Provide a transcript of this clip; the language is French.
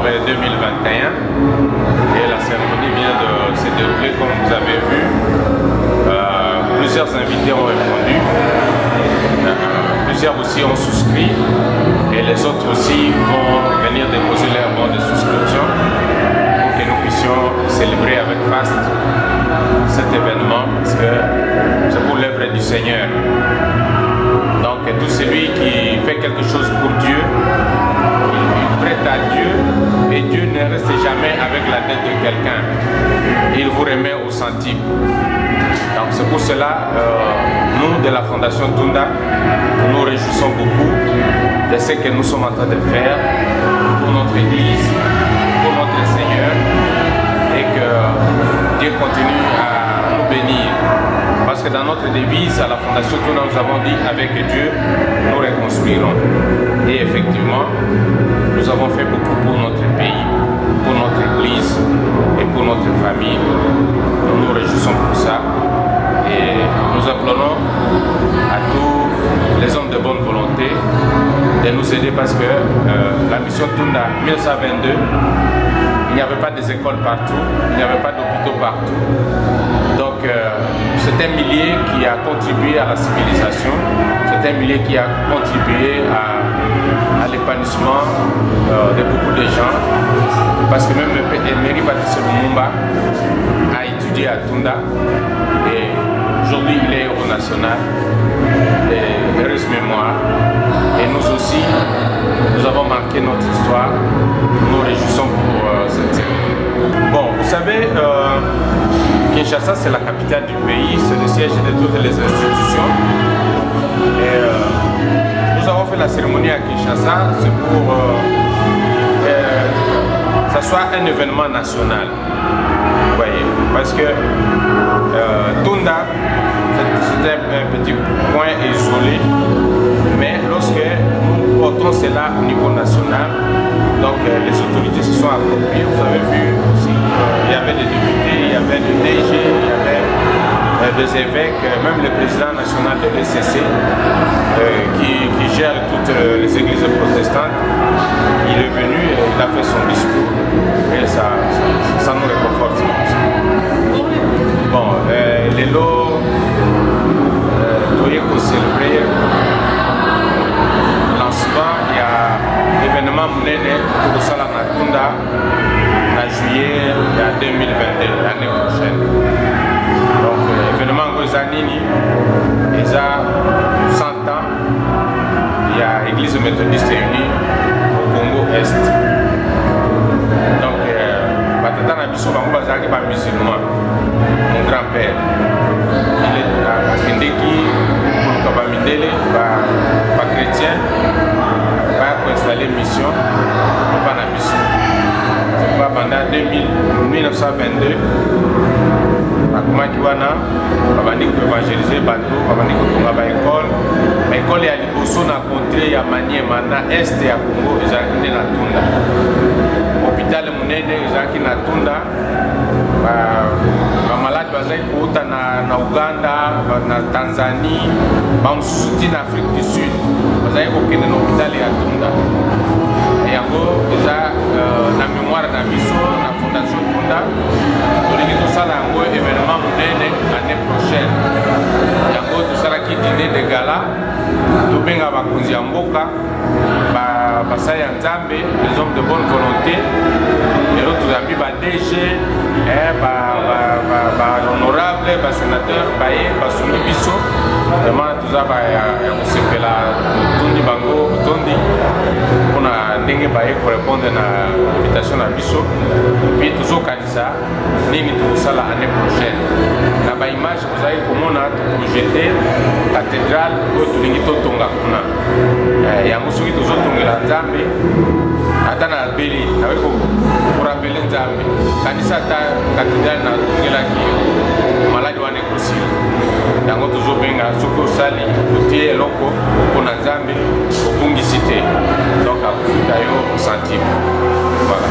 20 novembre 2021 et la cérémonie vient de se dérouler comme vous avez vu. Euh, plusieurs invités ont répondu, euh, plusieurs aussi ont souscrit et les autres aussi vont venir déposer leur bon de souscription pour que nous puissions célébrer avec faste cet événement parce que c'est pour l'œuvre du Seigneur. Donc tout celui qui fait quelque chose pour Dieu, et Dieu ne reste jamais avec la tête de quelqu'un. Il vous remet au centime. Donc c'est pour cela, euh, nous de la Fondation Tunda, nous nous réjouissons beaucoup de ce que nous sommes en train de faire avec Dieu, nous reconstruirons. Et effectivement, nous avons fait beaucoup pour notre pays, pour notre Église et pour notre famille. Nous nous réjouissons pour ça. Et nous appelons à tous les hommes de bonne volonté de nous aider parce que euh, la mission 1922, il n'y avait pas des écoles partout, il n'y avait pas d'hôpitaux partout. Donc euh, c'est un millier qui a contribué à la civilisation, c'est un millier qui a contribué à, l'épanouissement euh, de beaucoup de gens. Parce que même Emery Baptiste Lumumba a étudié à Tunda et aujourd'hui il est au national. Et heureuse mémoire. Et nous aussi, nous avons marqué notre histoire. Kinshasa, c'est la capitale du pays, c'est le siège de toutes les institutions. Euh, nous avons fait la cérémonie à Kinshasa, c'est pour que ça soit un événement national. Vous voyez, parce que Tunda, c'est un, petit point isolé, mais lorsque nous portons cela au niveau national, donc les évêques, même le président national de l'ECC qui, qui, gère toutes les églises protestantes, il est venu, il a fait son discours. Et ça, ça, nous réconforte. Bon, euh, les lots, toye célébrer lancement ya événement monene tokosala na tunda na juillet ya 2022 l'année prochaine nini eza 100 ans ya église méthodiste unie au congo est. Donc batata na biso bango bazalaki bamusulman mon grand père banda 1922 bakomaki wana babandi koevangelize bato babandi kotonga baekole baekole ya liboso na contré ya maniema na este ya congo ezalaki nde na tunda. Hôpital monene ezalaki na tunda. Bamaladi bazalaki kouta na, na uganda na tanzanie bamosusu ti na afrique du sud bazalaki kokende na hôpital ya tunda. Yango eza uh, na mémoire tobenga bakonzi ya mboka basali ya nzambe les hommes de bonne volonté. Lelo tozambi badg bahonorable basénateur baye basungi biso vraiment toza ya kosepela totondi bango botondi mpona ndenge baye korépondre na invitation na biso puis tozokanisa nini tokosala année prochaine. Na baimage bozali komona toprojete cathédrale oyo tolingi totonga kuna. Yango soki tozotongela nzambe ata na beli nakoki korapele nzambe. Kanisa ata cathédrale natongelaki maladi wana ekosila yango tozobenga soki osali otie eloko mpona nzambe obungisi te. Donc akofuta yo centime. Voilà